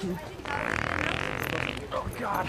Oh God.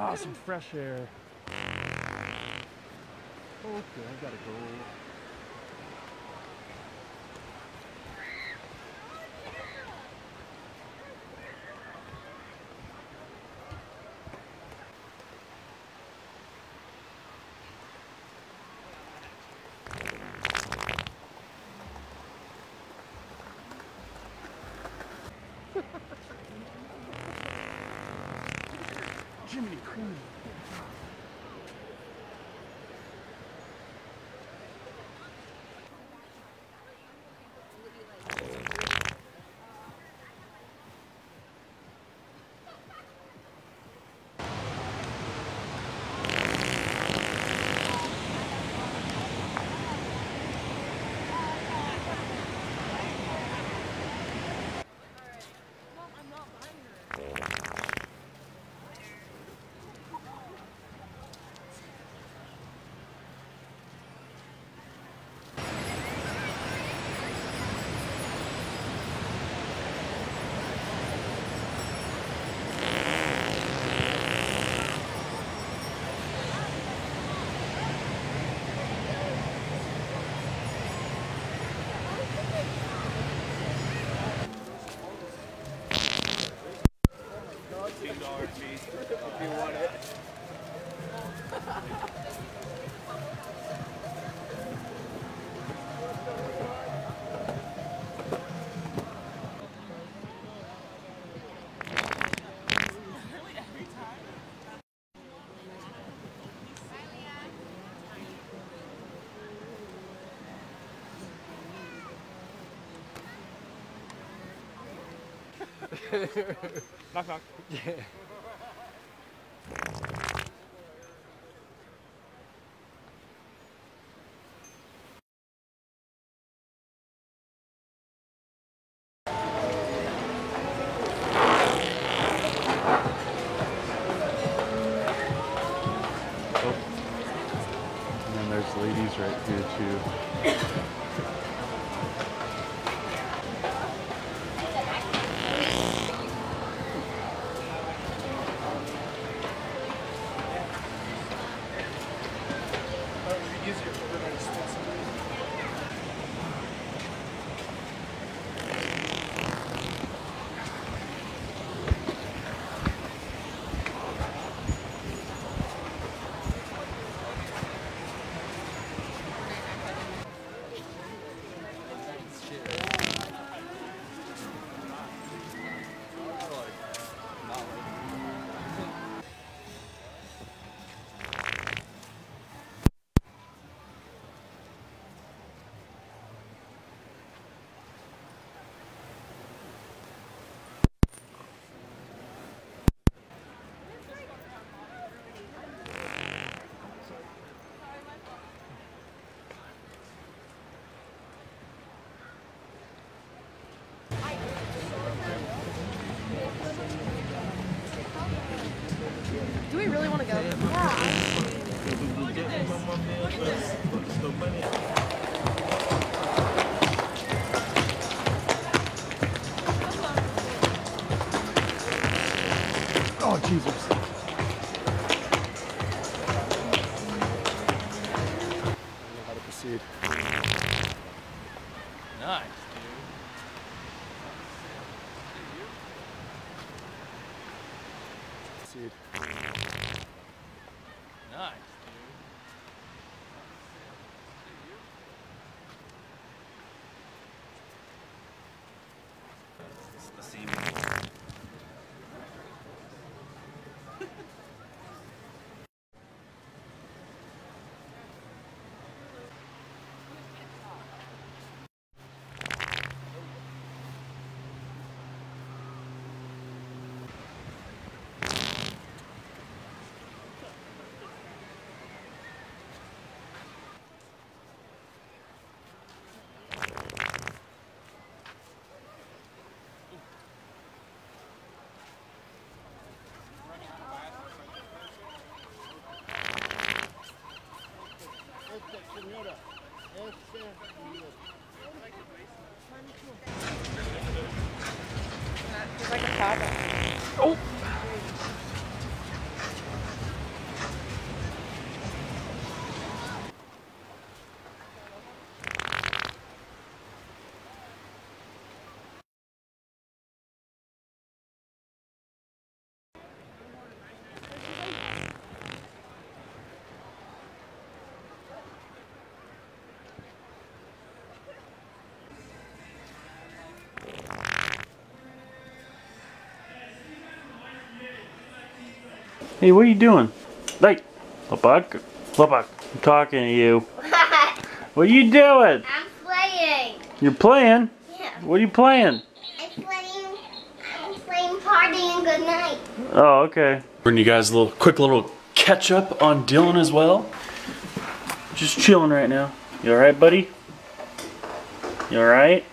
Ah, some fresh air. Okay, I gotta go. Jiminy Cream. Knock knock. Yeah. Dude. Nice, dude. A Hey, what are you doing? Like, Lebuck? Lebuck, I'm talking to you. What are you doing? I'm playing. You're playing? Yeah. What are you playing? I'm playing. I'm playing party and good night. Oh, okay. Bring you guys a little quick little catch up on Dylan as well. Just chilling right now. You alright, buddy? You alright?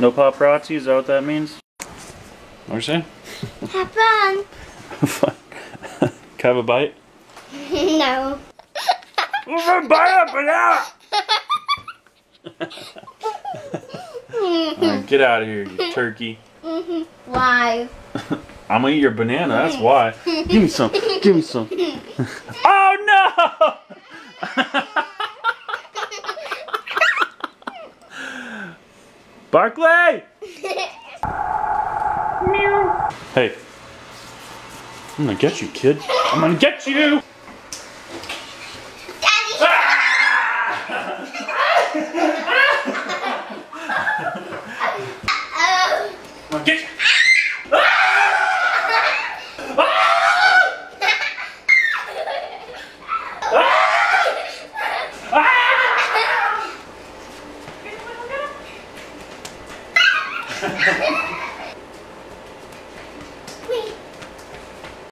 No paparazzi, is that what that means? What you saying? Have fun. Fun. Can I have a bite? no. bite up and Alright, get out of here, you turkey. Mm-hmm. Why? I'm gonna eat your banana, that's why. Give me some. Give me some. oh no! Barkley! Hey. I'm gonna get you, kid. I'm gonna get you!